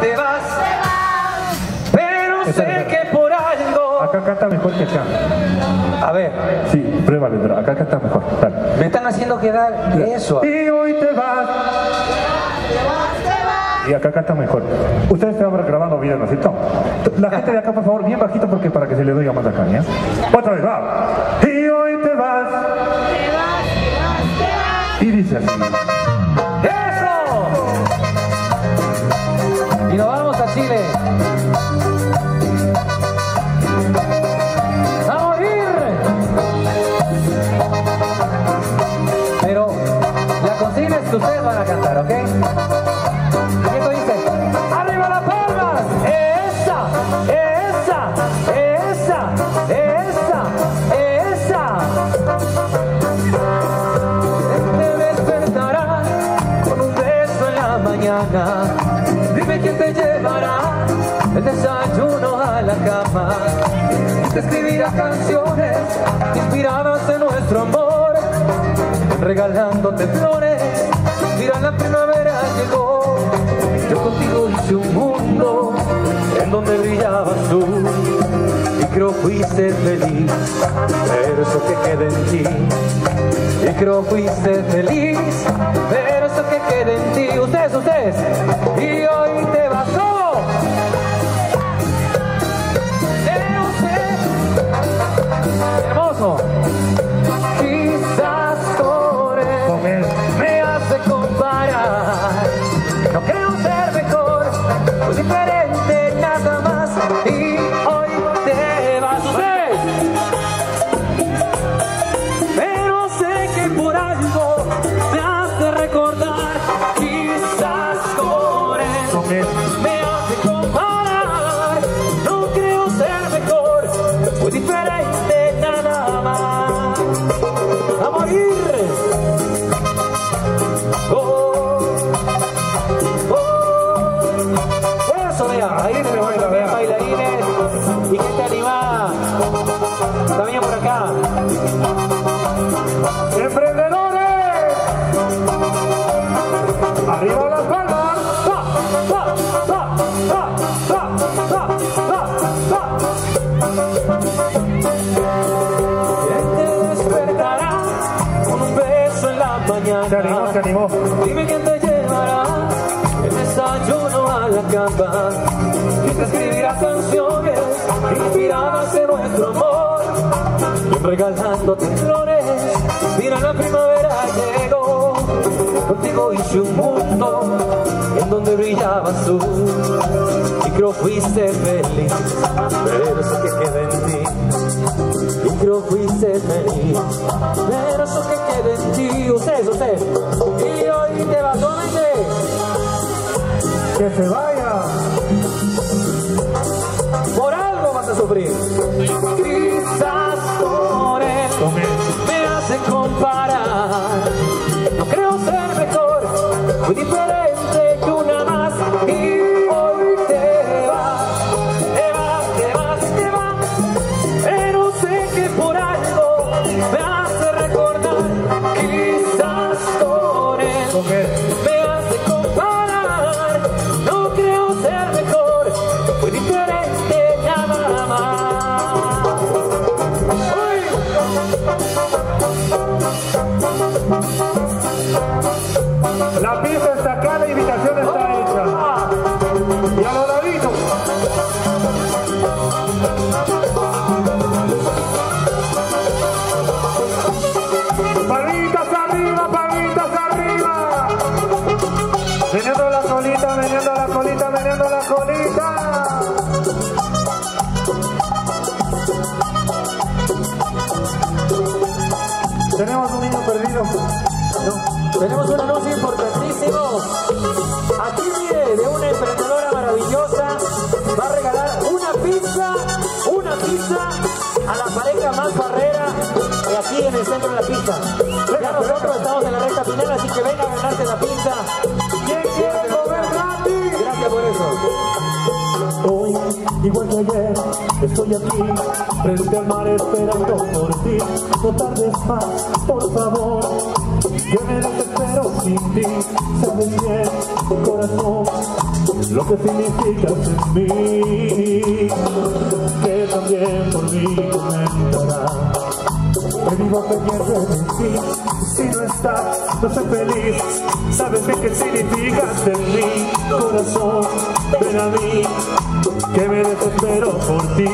te vas. Pero sé que por algo. Acá canta mejor que acá. A ver, Sí, pruébale, pero acá canta mejor. Dale. me están haciendo quedar eso. Y hoy te vas. Y acá canta mejor. Ustedes estaban grabando video, ¿no es cierto? La gente de acá, por favor, bien bajito porque para que se le doy más acá, ¿ya? Otra vez, va. Y hoy te vas. Y dice así. 딜레 Dime quién te llevará el desayuno a la cama. Te escribirá canciones inspiradas en nuestro amor, regalándote flores. Mira, la primavera llegó. Yo contigo hice un mundo en donde brillabas tú. Creo fuiste feliz, pero eso que queda en ti. Y creo fuiste feliz, pero eso que queda en ti, ustedes, ustedes, y hoy te se baila, vea. bailarines y gente animada. También por acá. ¡Emprendedores! ¡Arriba las palmas! ¡Va, va, va, va, va, va, va, va! ¿Quién te despertará con un beso en la mañana? Se animó, se animó. Dime quién te a. Y te escribirá canciones inspiradas en nuestro amor. Y regalándote flores, mira la primavera llegó. Contigo hice un mundo en donde brillabas tú. Y creo fuiste feliz, pero eso que queda en ti. Y creo fuiste feliz, pero eso que queda en ti. Ustedes, ustedes. Y hoy te vas, ¿dónde? ¡Que se vaya! Por algo vas a sufrir. Quizás por él. me hace comparar. No creo ser mejor, muy diferente Hoy, igual que ayer, estoy aquí, frente al mar esperando por ti. No tardes más, por favor, que me desespero sin ti. Sabes bien, corazón, lo que significas en mí, que también por mí comentará. Me vivo pendiente de ti, si no estás, no feliz. Sabes bien qué significas en mí, corazón, ven a mí, que me desespero por ti.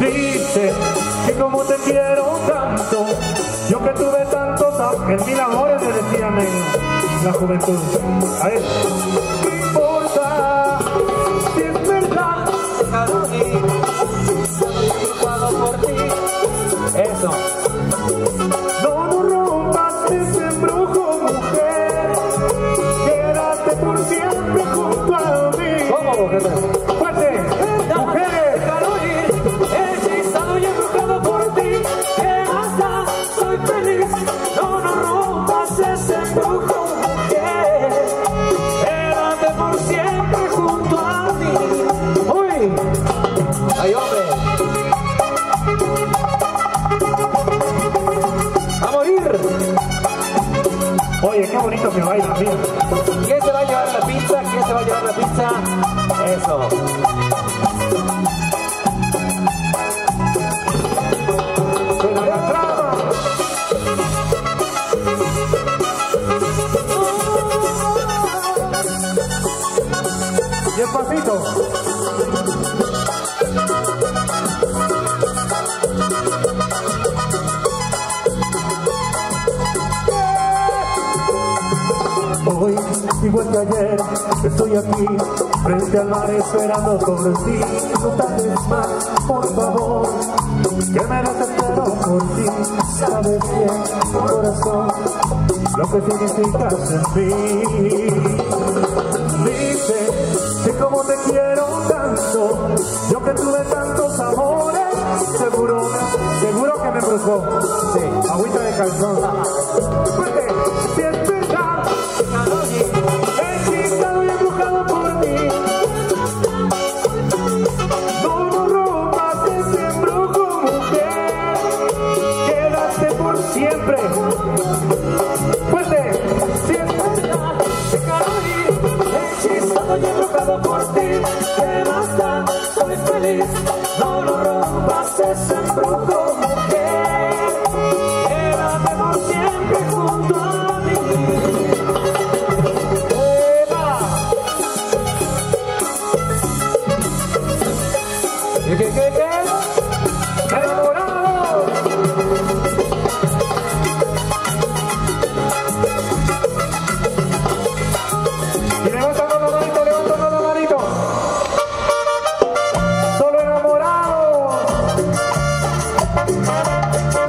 Dice que como te quiero tanto, yo que tuve tantos en mil amores me decían en la juventud. A él. Oye, qué bonito que baila, mira. ¿Quién se va a llevar la pizza? ¿Quién se va a llevar la pizza? Eso. Suena la trama. Igual que ayer, estoy aquí, frente al mar esperando por ti. No tardes más, por favor, que me desespero por ti. Sabes bien, corazón, lo que significas en mí. Dice que como te quiero tanto, yo que tuve tantos amores, seguro, seguro que me cruzó. Sí, agüita de calzón. Fuerte, si es verdad, por ti, ¿qué más da? Soy feliz, no lo rompas ese embrujo, mujer. Quédate por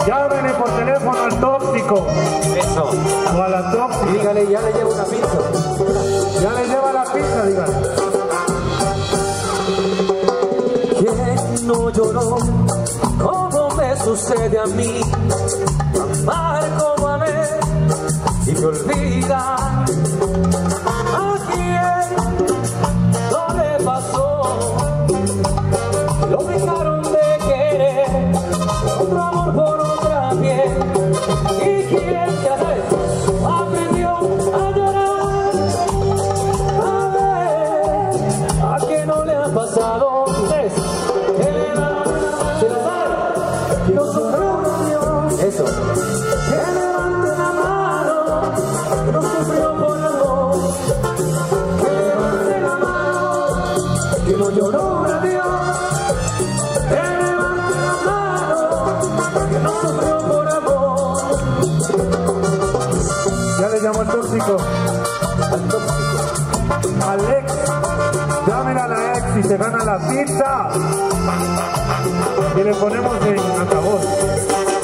Llámenle por teléfono al tóxico Eso. o a la tóxica. Dígale, ya le llevo una pizza. Ya le lleva la pizza, digan. ¿Quién no lloró como me sucede a mí? Amar como amé y me olvida. ¿A qué no le ha pasado? Ustedes, ¿qué le da? ¿Se la sabe? No sufrió, eso. Que levante la mano, no sufrió por amor. Que levante la mano, que no lloró por Dios. Que levante la mano, que no sufrió por amor. Ya le llamo al tóxico. Se gana la pizza. Y le ponemos en altavoz.